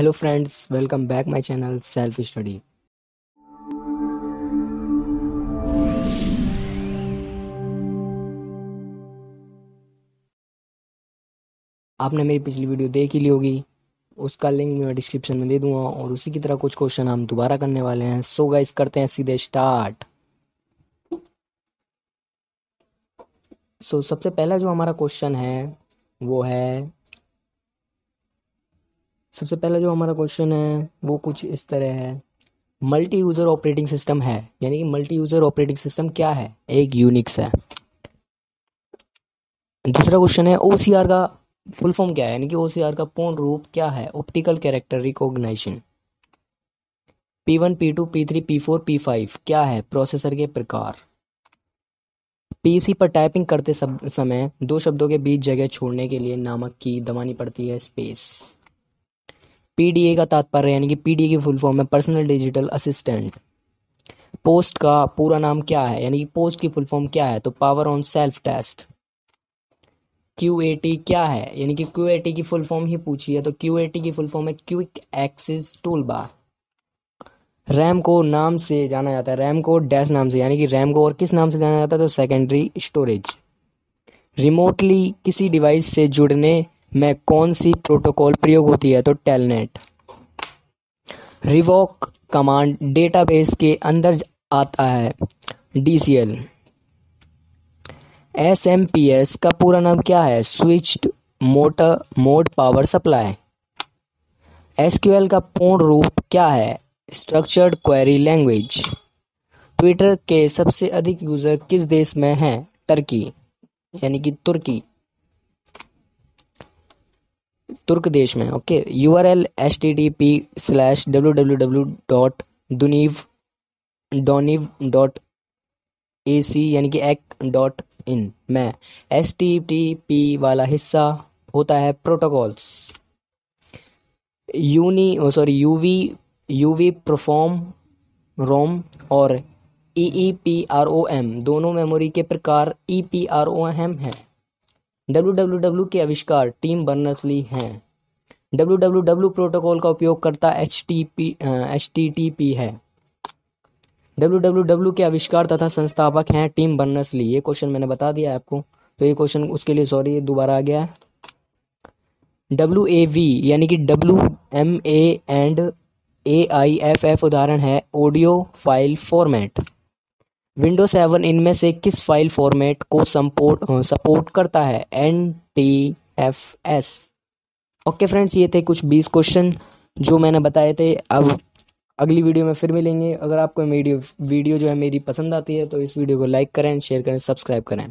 Hello friends welcome back my channel self study आपने मेरी पिछली वीडियो देख ही ली होगी। उसका लिंक मैं डिस्क्रिप्शन में दे दूँगा और उसी की तरह कुछ क्वेश्चन हम दोबारा करने वाले हैं। सो गाइस करते हैं सीधे स्टार्ट सो so, सबसे पहला जो हमारा क्वेश्चन है वो है सबसे पहला जो हमारा क्वेश्चन है, वो कुछ इस तरह है। मल्टी यूज़र ऑपरेटिंग सिस्टम है। यानी कि मल्टी यूज़र ऑपरेटिंग सिस्टम क्या है? एक यूनिक्स है। दूसरा क्वेश्चन है ओसीआर का फुल फॉर्म क्या है? यानी कि ओसीआर का पूर्ण रूप क्या है? Optical character recognition P one P two P three P four P five क्या है? प्रोसेसर के प्रकार। पीसी पर टाइपिंग करते सब, समय दो शब्दों के बीच जगह छोड़ने के लिए नामक की दबानी पड़ती है स्पेस पीडीए का तात्पर्य यानी कि पीडीए की फुल फॉर्म है पर्सनल डिजिटल असिस्टेंट पोस्ट का पूरा नाम क्या है? यानी कि पोस्ट की फुल फॉर्म क्या है? तो power on self test Q A T क्या है? यानी कि क्यू ए टी की फुल फॉर्म ही पूछी है तो क्यू ए टी की फुल फॉर्म है quick access tool bar RAM को नाम से जाना जाता है। रैम को डैश नाम से, यानी कि रैम को और किस नाम से जाना जाता है? तो सेकेंडरी स्टोरेज रिमोटली किसी डिवाइस से जुड़ने में कौन सी प्रोटोकॉल प्रयोग होती है? तो टेलनेट। रिवॉक कमांड डेटाबेस के अंदर आता है। DCL. S M P S का पूरा नाम क्या है? Switched motor mode power supply. SQL का पूर्ण रूप क्या है? Structured query language. ट्विटर के सबसे अधिक यूज़र किस देश में हैं? टर्की यानी कि तुर्की। तुर्क देश में okay U R L H T T P slash W W W dot दुनीव डोनिव डॉट ए सी यानी कि एक डॉट इन में एस टी टी पी वाला हिस्सा होता है protocols uni sorry UV UV प्रोफॉर्म रोम और E E P R O M दोनों मेमोरी के प्रकार E P R O M हैं। डब्ल्यू के आविष्कार टीम बर्नर्स ली हैं। डब्ल्यू प्रोटोकॉल का उपयोग करता एच टी पी है। डब्ल्यू के आविष्कार तथा संस्थापक हैं टीम बर्नर्स ली ये क्वेश्चन मैंने बता दिया आपको। तो ये क्वेश्चन उसके लिए सॉरी दोबारा आ गया। डब्ल्यू ए वी, यानी कि W M A and A I F F उदाहरण है, audio file format. Window seven इनमें से किस फ़ाइल फॉर्मेट को सपोर्ट सपोर्ट करता है? N T F S okay friends ये थे कुछ बीस क्वेश्चन जो मैंने बताए थे। अब अगली वीडियो में फिर मिलेंगे। अगर आपको वीडियो वीडियो जो है मेरी पसंद आती है तो इस वीडियो को लाइक करें शेयर करें सब्सक्राइब करें।